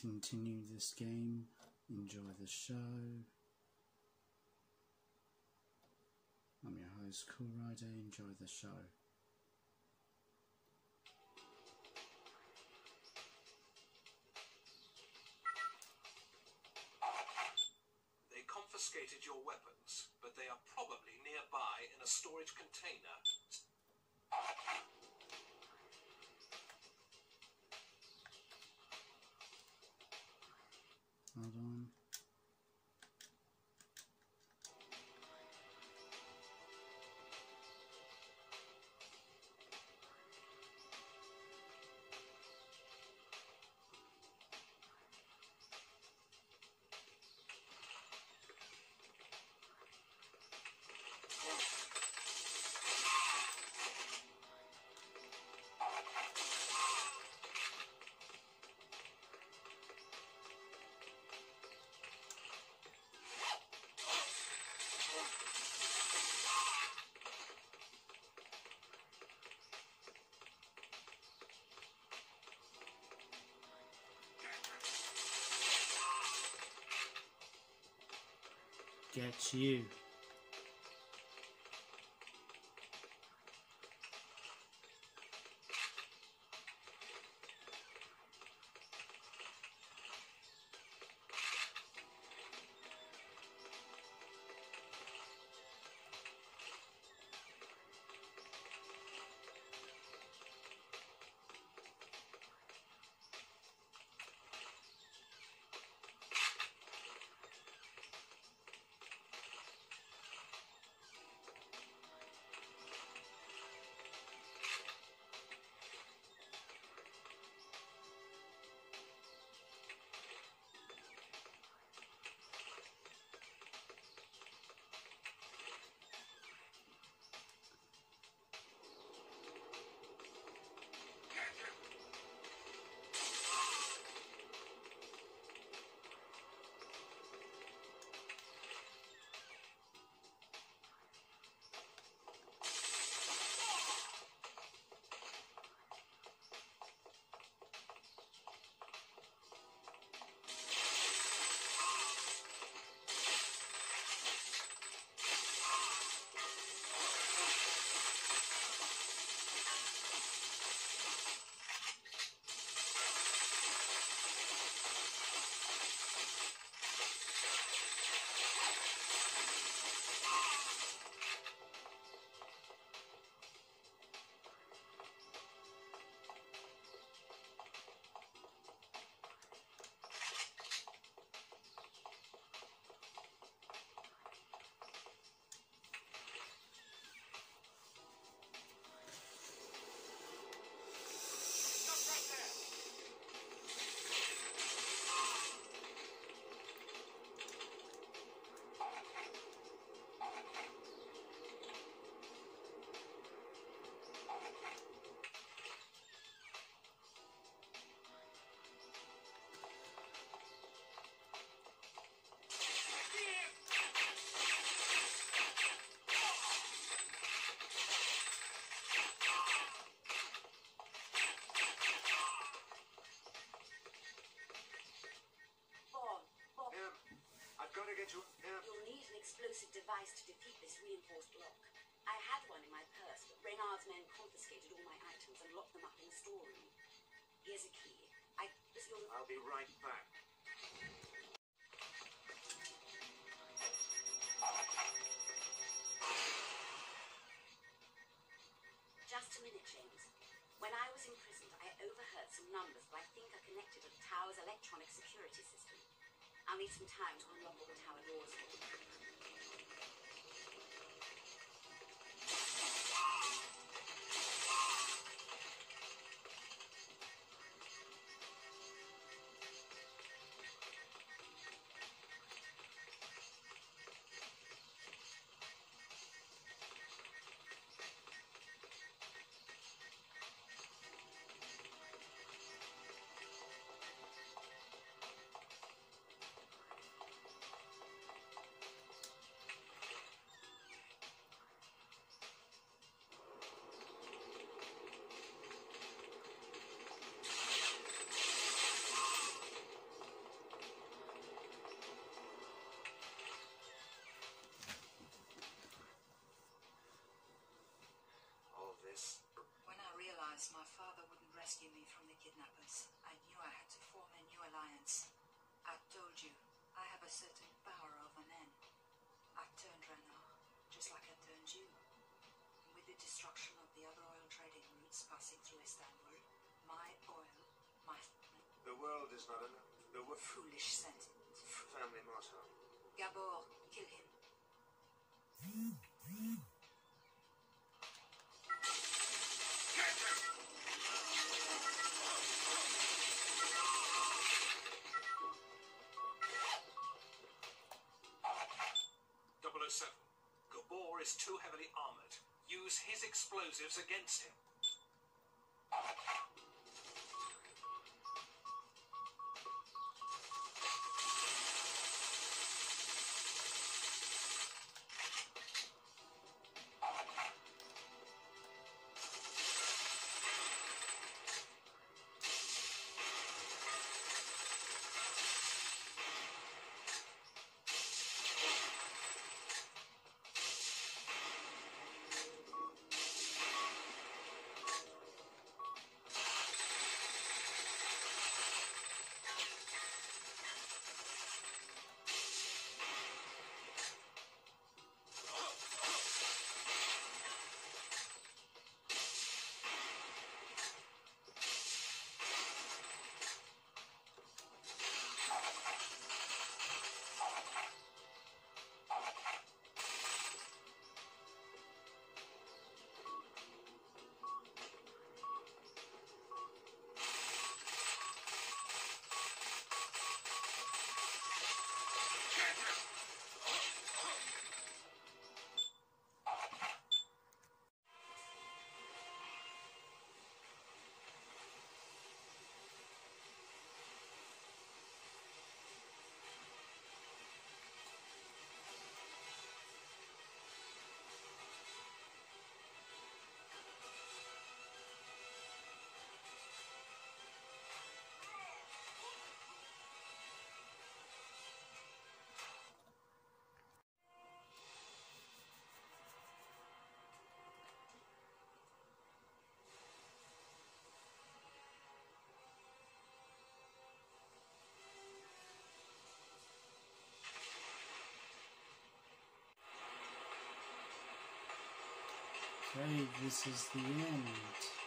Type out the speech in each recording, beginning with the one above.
continue this game. Enjoy the show. I'm your host, Cool Rider. Enjoy the show. They confiscated your weapons, but they are probably nearby in a storage container. Hold on. Get you. To get you. Em, you'll need an explosive device to defeat this reinforced lock. I had one in my purse, but Renard's men confiscated all my items and locked them up in the storeroom. Here's a key. I. This, I'll be right back. Just a minute, James. When I was imprisoned, I overheard some numbers that I think are connected to the tower's electronic security system. I'll need some time to unlock all the tower doors. rescue me from the kidnappers, I knew I had to form a new alliance. I told you, I have a certain power over men. I turned Renard, just like I turned you. With the destruction of the other oil trading routes passing through Istanbul, my oil, my... The world is not enough. The wo Foolish sentence. Family motto. Gabor, kill him. Explosives against him. Okay, this is the end.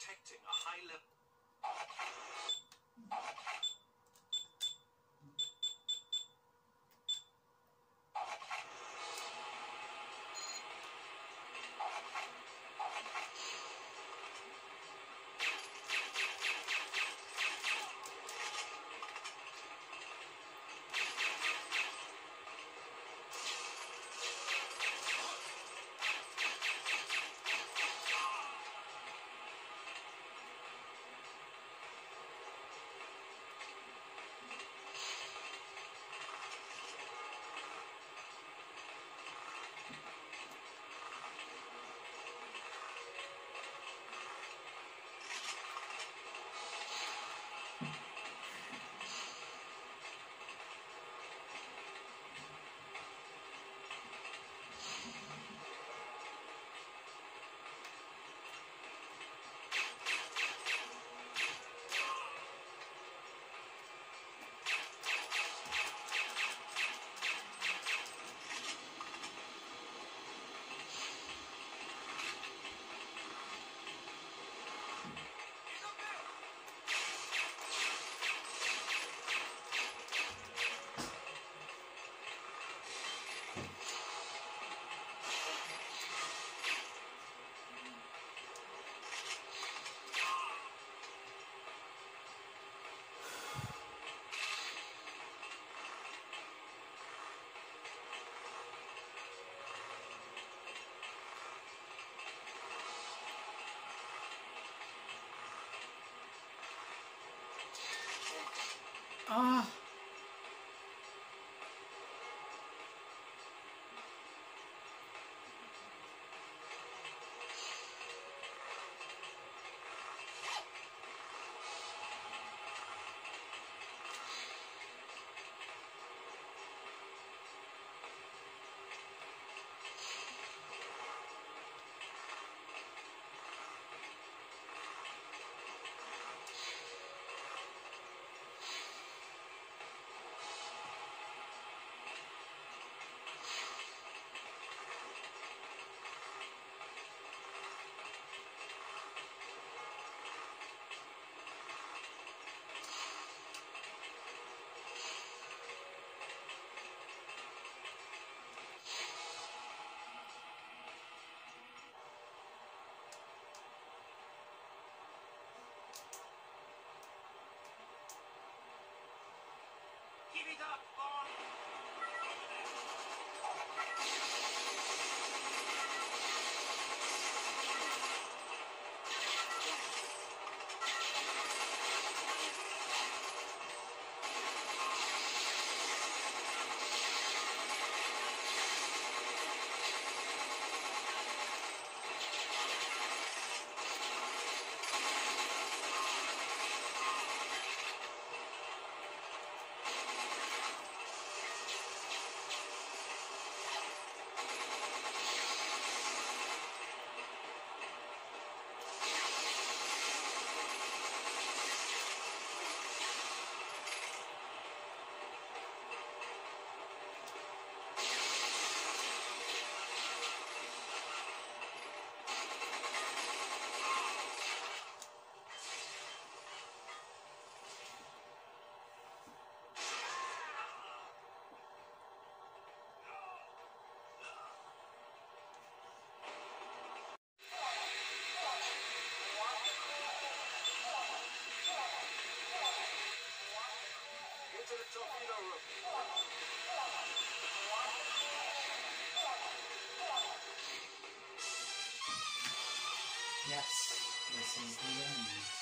protecting us. Ah! Keep it up, Bond! Yes, this is the end.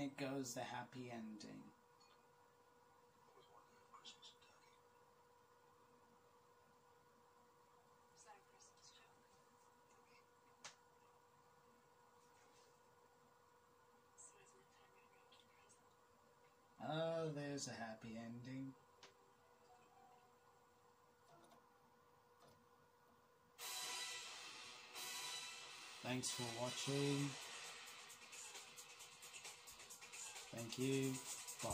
It goes the happy ending. Oh, there's a happy ending. Thanks for watching. Thank you. Bye.